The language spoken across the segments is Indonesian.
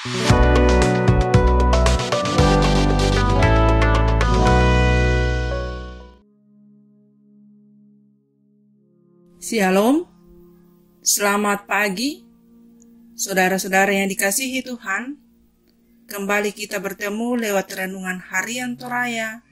Shalom, selamat pagi, saudara-saudara yang dikasihi Tuhan. Kembali kita bertemu lewat renungan harian Toraya,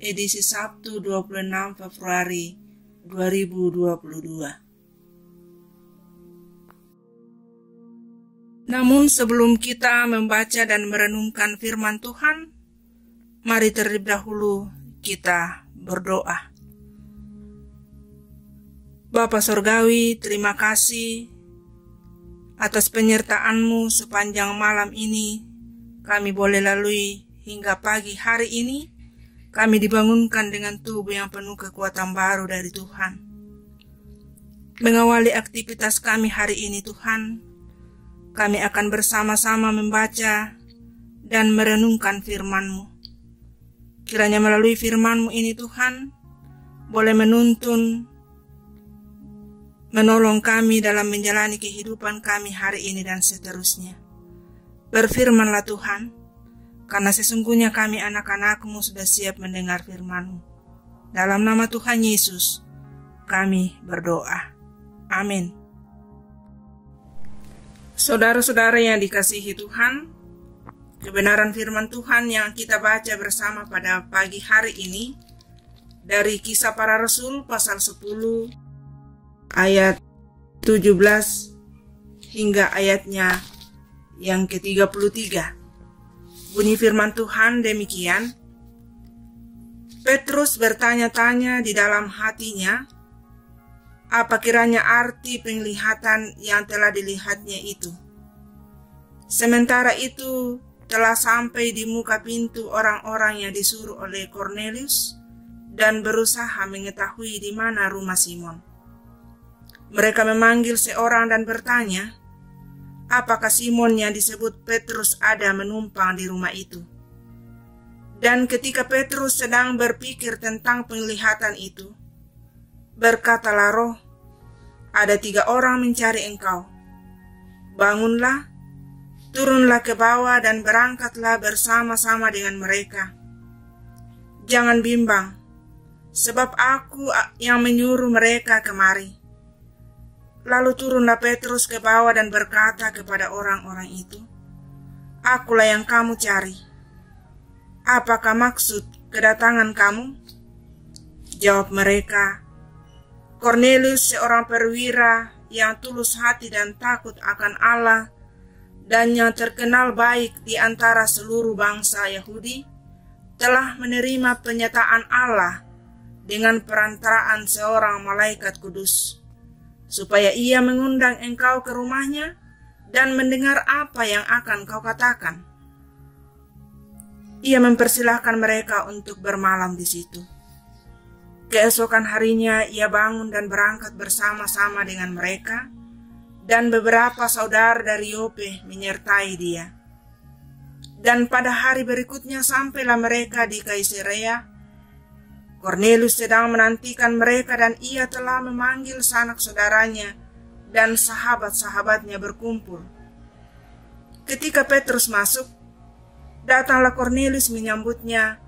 edisi Sabtu 26 Februari 2022. Namun sebelum kita membaca dan merenungkan firman Tuhan, mari terlebih dahulu kita berdoa. Bapa Sorgawi, terima kasih atas penyertaan-Mu sepanjang malam ini. Kami boleh lalui hingga pagi hari ini. Kami dibangunkan dengan tubuh yang penuh kekuatan baru dari Tuhan. Mengawali aktivitas kami hari ini Tuhan, kami akan bersama-sama membaca dan merenungkan firman-Mu. Kiranya melalui firman-Mu ini Tuhan, boleh menuntun menolong kami dalam menjalani kehidupan kami hari ini dan seterusnya. Berfirmanlah Tuhan, karena sesungguhnya kami anak-anakmu sudah siap mendengar firmanmu. Dalam nama Tuhan Yesus, kami berdoa. Amin. Saudara-saudara yang dikasihi Tuhan, kebenaran firman Tuhan yang kita baca bersama pada pagi hari ini dari kisah para rasul pasal 10 ayat 17 hingga ayatnya yang ke-33. Bunyi firman Tuhan demikian. Petrus bertanya-tanya di dalam hatinya, apa kiranya arti penglihatan yang telah dilihatnya itu. Sementara itu telah sampai di muka pintu orang-orang yang disuruh oleh Cornelius dan berusaha mengetahui di mana rumah Simon. Mereka memanggil seorang dan bertanya, apakah Simon yang disebut Petrus ada menumpang di rumah itu. Dan ketika Petrus sedang berpikir tentang penglihatan itu, berkatalah roh, ada tiga orang mencari engkau. Bangunlah, turunlah ke bawah dan berangkatlah bersama-sama dengan mereka. Jangan bimbang, sebab aku yang menyuruh mereka kemari Lalu turunlah Petrus ke bawah dan berkata kepada orang-orang itu, Akulah yang kamu cari. Apakah maksud kedatangan kamu? Jawab mereka, Cornelius seorang perwira yang tulus hati dan takut akan Allah dan yang terkenal baik di antara seluruh bangsa Yahudi, telah menerima penyataan Allah dengan perantaraan seorang malaikat kudus supaya ia mengundang engkau ke rumahnya dan mendengar apa yang akan kau katakan. Ia mempersilahkan mereka untuk bermalam di situ. Keesokan harinya ia bangun dan berangkat bersama-sama dengan mereka, dan beberapa saudara dari Yope menyertai dia. Dan pada hari berikutnya sampailah mereka di Kaisarea, Cornelius sedang menantikan mereka dan ia telah memanggil sanak saudaranya dan sahabat-sahabatnya berkumpul. Ketika Petrus masuk, datanglah Cornelius menyambutnya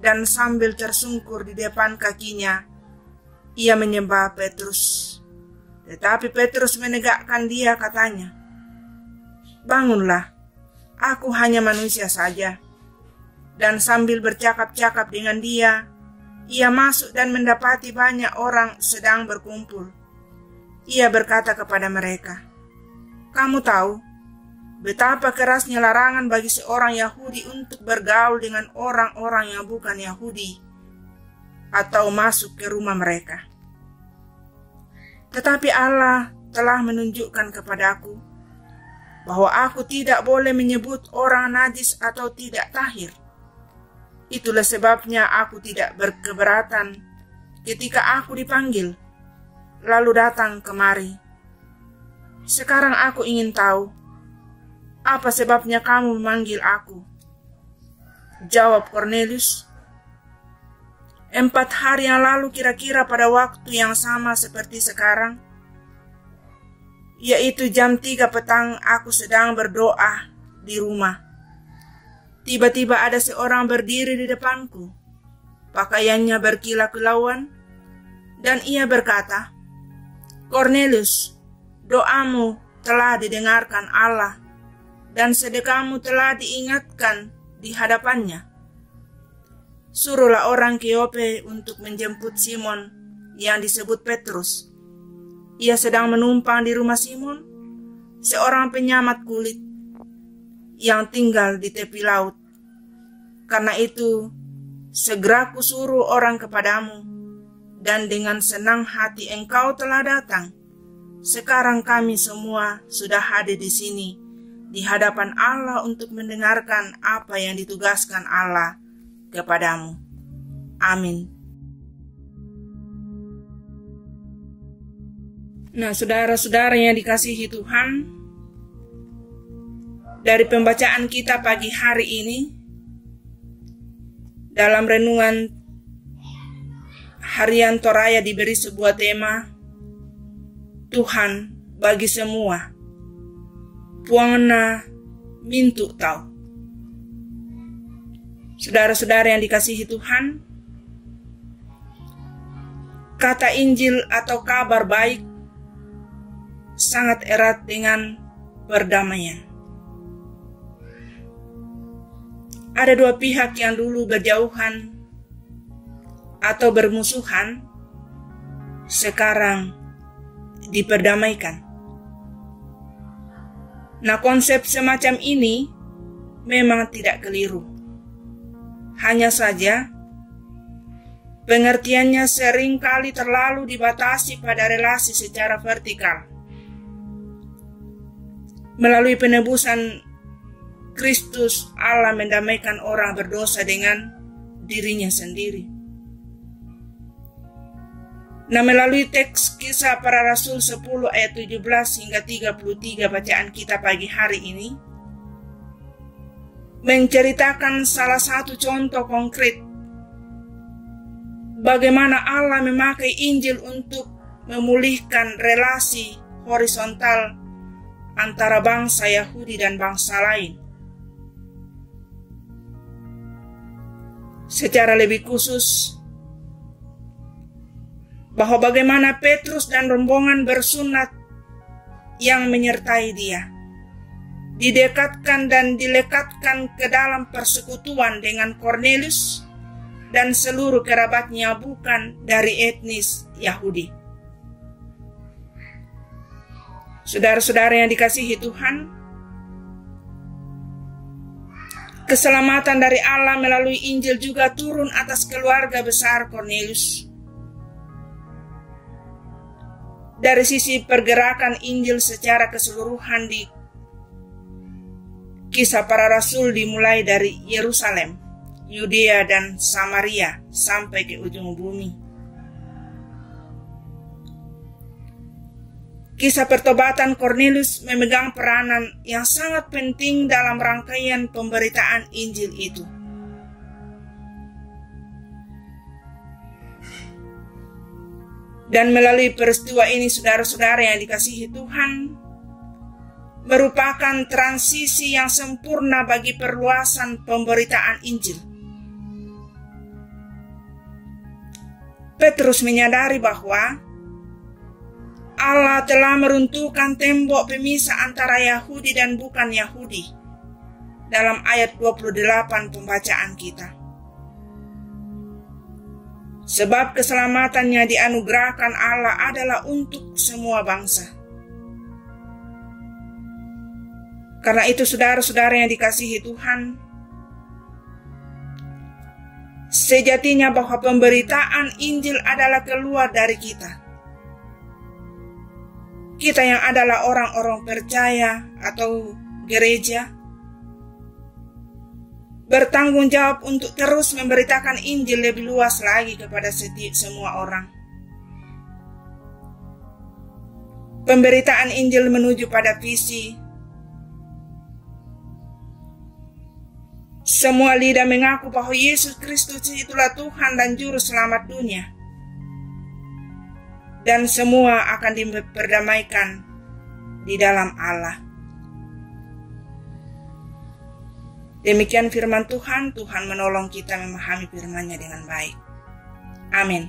dan sambil tersungkur di depan kakinya, ia menyembah Petrus. Tetapi Petrus menegakkan dia katanya, Bangunlah, aku hanya manusia saja. Dan sambil bercakap-cakap dengan dia, ia masuk dan mendapati banyak orang sedang berkumpul. Ia berkata kepada mereka, "Kamu tahu betapa kerasnya larangan bagi seorang Yahudi untuk bergaul dengan orang-orang yang bukan Yahudi atau masuk ke rumah mereka. Tetapi Allah telah menunjukkan kepadaku bahwa aku tidak boleh menyebut orang najis atau tidak tahir Itulah sebabnya aku tidak berkeberatan ketika aku dipanggil, lalu datang kemari. Sekarang aku ingin tahu, apa sebabnya kamu memanggil aku? Jawab Cornelius, Empat hari yang lalu kira-kira pada waktu yang sama seperti sekarang, yaitu jam tiga petang aku sedang berdoa di rumah. Tiba-tiba ada seorang berdiri di depanku. Pakaiannya berkilau-kilauan dan ia berkata, Cornelius, doamu telah didengarkan Allah dan sedekahmu telah diingatkan di hadapannya. Suruhlah orang ke Yope untuk menjemput Simon yang disebut Petrus. Ia sedang menumpang di rumah Simon, seorang penyamat kulit yang tinggal di tepi laut. Karena itu, segera kusuruh orang kepadamu, dan dengan senang hati engkau telah datang. Sekarang kami semua sudah hadir di sini di hadapan Allah untuk mendengarkan apa yang ditugaskan Allah kepadamu. Amin. Nah, saudara-saudara yang dikasihi Tuhan, dari pembacaan kita pagi hari ini, dalam renungan harian Toraya diberi sebuah tema, Tuhan bagi semua puangna mintu tau. Saudara-saudara yang dikasihi Tuhan, kata Injil atau kabar baik sangat erat dengan perdamaian. Ada dua pihak yang dulu berjauhan atau bermusuhan, sekarang diperdamaikan. Nah, konsep semacam ini memang tidak keliru. Hanya saja, pengertiannya sering kali terlalu dibatasi pada relasi secara vertikal. Melalui penebusan Kristus, Allah mendamaikan orang berdosa dengan dirinya sendiri. Nah melalui teks kisah para rasul 10 ayat 17 hingga 33 bacaan kita pagi hari ini menceritakan salah satu contoh konkret bagaimana Allah memakai Injil untuk memulihkan relasi horizontal antara bangsa Yahudi dan bangsa lain. Secara lebih khusus, bahwa bagaimana Petrus dan rombongan bersunat yang menyertai dia didekatkan dan dilekatkan ke dalam persekutuan dengan Cornelius dan seluruh kerabatnya bukan dari etnis Yahudi. Saudara-saudara yang dikasihi Tuhan, keselamatan dari Allah melalui Injil juga turun atas keluarga besar Cornelius dari sisi pergerakan Injil secara keseluruhan di kisah para rasul dimulai dari Yerusalem, Yudea dan Samaria sampai ke ujung bumi. Kisah pertobatan Cornelius memegang peranan yang sangat penting dalam rangkaian pemberitaan Injil itu. Dan melalui peristiwa ini saudara-saudara yang dikasihi Tuhan, merupakan transisi yang sempurna bagi perluasan pemberitaan Injil. Petrus menyadari bahwa Allah telah meruntuhkan tembok pemisah antara Yahudi dan bukan Yahudi dalam ayat 28 pembacaan kita. Sebab keselamatannya dianugerahkan Allah adalah untuk semua bangsa. Karena itu saudara-saudara yang dikasihi Tuhan, sejatinya bahwa pemberitaan Injil adalah keluar dari kita. Kita yang adalah orang-orang percaya atau gereja, bertanggung jawab untuk terus memberitakan Injil lebih luas lagi kepada setiap semua orang. Pemberitaan Injil menuju pada visi. Semua lidah mengaku bahwa Yesus Kristus itulah Tuhan dan Juru Selamat dunia. Dan semua akan diperdamaikan di dalam Allah. Demikian firman Tuhan, Tuhan menolong kita memahami firman-Nya dengan baik. Amin.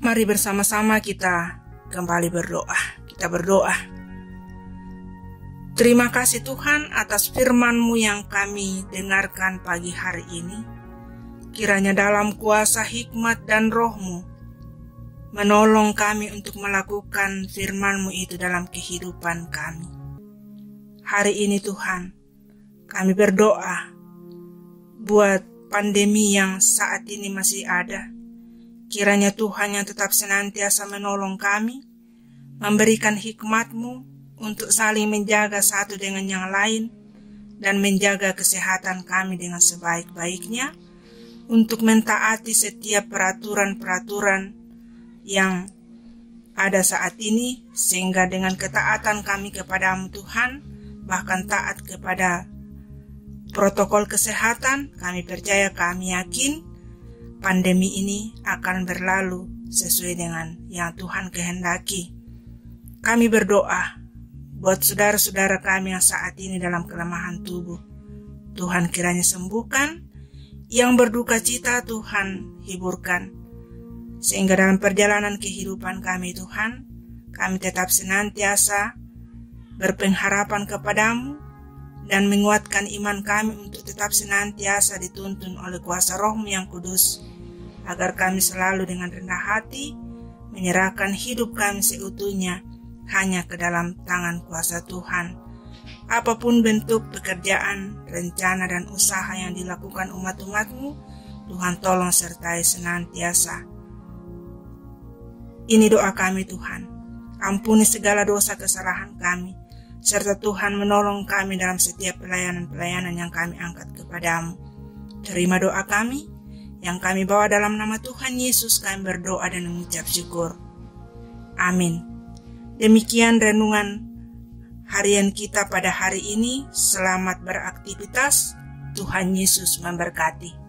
Mari bersama-sama kita kembali berdoa. Kita berdoa. Terima kasih Tuhan atas firman-Mu yang kami dengarkan pagi hari ini. Kiranya dalam kuasa hikmat dan rohmu, menolong kami untuk melakukan firmanmu itu dalam kehidupan kami. Hari ini Tuhan, kami berdoa buat pandemi yang saat ini masih ada. Kiranya Tuhan yang tetap senantiasa menolong kami, memberikan hikmatmu untuk saling menjaga satu dengan yang lain, dan menjaga kesehatan kami dengan sebaik-baiknya untuk mentaati setiap peraturan-peraturan yang ada saat ini, sehingga dengan ketaatan kami kepadamu Tuhan, bahkan taat kepada protokol kesehatan, kami percaya, kami yakin pandemi ini akan berlalu sesuai dengan yang Tuhan kehendaki. Kami berdoa buat saudara-saudara kami yang saat ini dalam kelemahan tubuh. Tuhan kiranya sembuhkan, yang berduka cita Tuhan hiburkan. Sehingga dalam perjalanan kehidupan kami Tuhan, kami tetap senantiasa berpengharapan kepadamu dan menguatkan iman kami untuk tetap senantiasa dituntun oleh kuasa rohmu yang kudus, agar kami selalu dengan rendah hati menyerahkan hidup kami seutuhnya hanya ke dalam tangan kuasa Tuhan Apa pun bentuk pekerjaan, rencana, dan usaha yang dilakukan umat-umatmu, Tuhan tolong sertai senantiasa. Ini doa kami Tuhan. Ampuni segala dosa kesalahan kami, serta Tuhan menolong kami dalam setiap pelayanan-pelayanan yang kami angkat kepadamu. Terima doa kami, yang kami bawa dalam nama Tuhan Yesus kami berdoa dan mengucap syukur. Amin. Demikian renungan harian kita pada hari ini. Selamat beraktivitas. Tuhan Yesus memberkati.